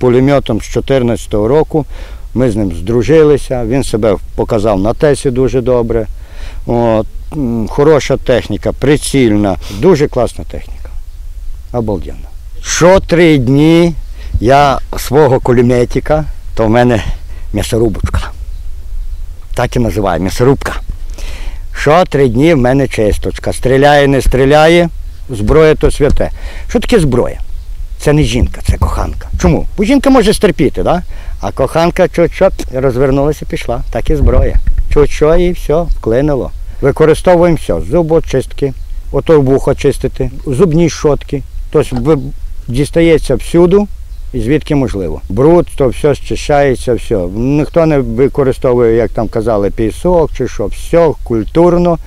пулеметом з 2014 року. Ми з ним здружилися, він себе показав на тесі дуже добре. От, хороша техніка, прицільна, дуже класна техніка. Обалденно. Що три дні я свого кулеметика, то в мене м'ясорубочка. Так і називаю, м'ясорубка. Що три дні в мене чисточка. Стріляє, не стріляє, зброя то святе. Що таке зброя? Це не жінка, це коханка. Чому? Бо жінка може стерпіти, да? а коханка чо-чо, розвернулася, пішла. Так і зброя. Чо-чо і все, вклинило. Використовуємо все. Зубочистки, ото вухо чистити, зубні щотки. Тобто дістається всюду, і звідки можливо. Бруд, то все зчищається, все. Ніхто не використовує, як там казали, пісок чи що, все культурно,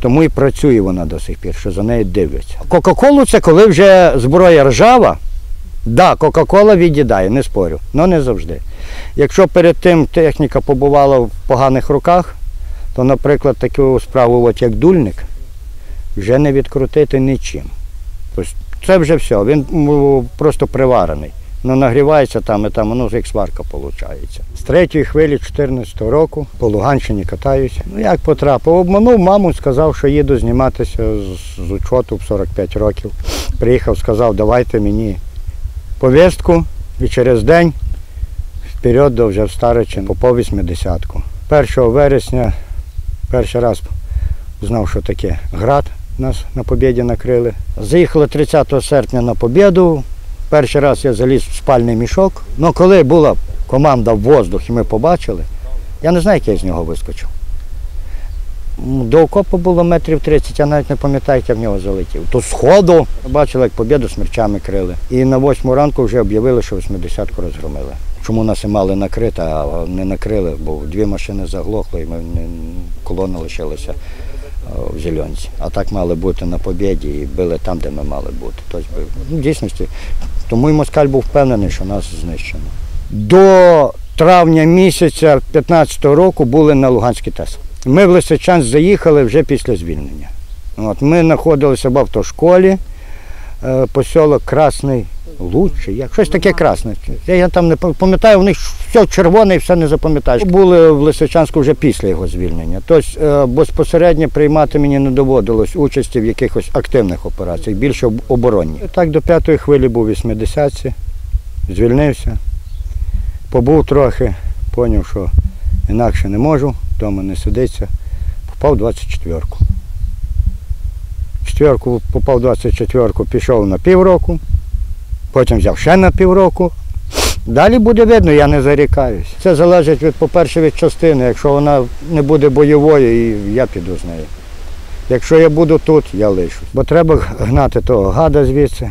тому і працює вона до сих пір, що за нею дивляться. Кока-колу це коли вже зброя ржава. Да, Кока-кола від'їдає, не спорю, але не завжди. Якщо перед тим техніка побувала в поганих руках, то, наприклад, таку справу, от як дульник, вже не відкрутити нічим. Тобто це вже все, він просто приварений. Ну, нагрівається там і там, воно як сварка виходить. З третьої хвилі 2014 року по Луганщині катаюся. Ну як потрапив? Обманув маму, сказав, що їду зніматися з, з учоту в 45 років. Приїхав, сказав, давайте мені повістку і через день вперед до вже в Старичин по 80-ку. 1 вересня перший раз знав, що таке град нас на Побєді накрили. Заїхали 30 серпня на Побєду. Перший раз я заліз в спальний мішок. Ну коли була команда в воздух і ми побачили, я не знаю, як я з нього вискочив. До окопу було метрів 30, я навіть не пам'ятаю, як я в нього залетів. То сходу бачили, як побіду смерчами крили. І на восьму ранку вже об'явили, що 80-ку розгромили. Чому нас і мали накрити, а не накрили, бо дві машини заглохли, і ми колона лишилася в зеленці. А так мали бути на побіді і били там, де ми мали бути. Тобто, ну, в дійсності, тому і москаль був впевнений, що нас знищено. До травня місяця 15-го року були на Луганській ТЕС. Ми в Лисичанськ заїхали вже після звільнення. От, ми знаходилися в автошколі, е, посілок Красний Луч, чи як щось таке красне. Я, я там не пам'ятаю, у них все червоне і все не запам'ятаєш. Були в Лисичанську вже після його звільнення. Тобто безпосередньо приймати мені не доводилось участі в якихось активних операціях, більше оборонні. Так до п'ятої хвилі був 80-ці, звільнився, побув трохи, зрозумів, що інакше не можу, вдома не сидиться. Попав в 24-ку. Четверку попав 24-ку, пішов на півроку, потім взяв ще на півроку. Далі буде видно, я не зарікаюсь. Це залежить від, по-перше, від частини. Якщо вона не буде бойовою, я піду з нею. Якщо я буду тут, я лишусь. Бо треба гнати того гада звідси.